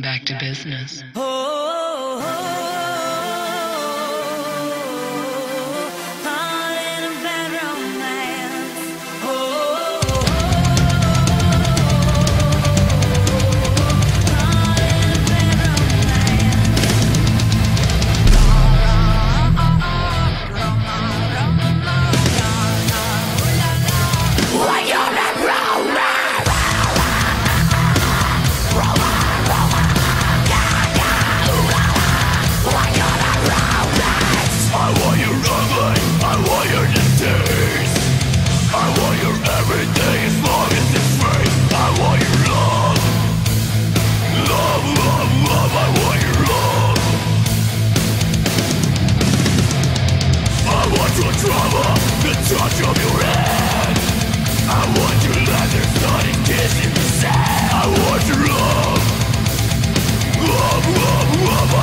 Back to business. Oh, oh, oh. the touch of your hand. I want your life, there's not kiss in the sand I want your love. Love, love, love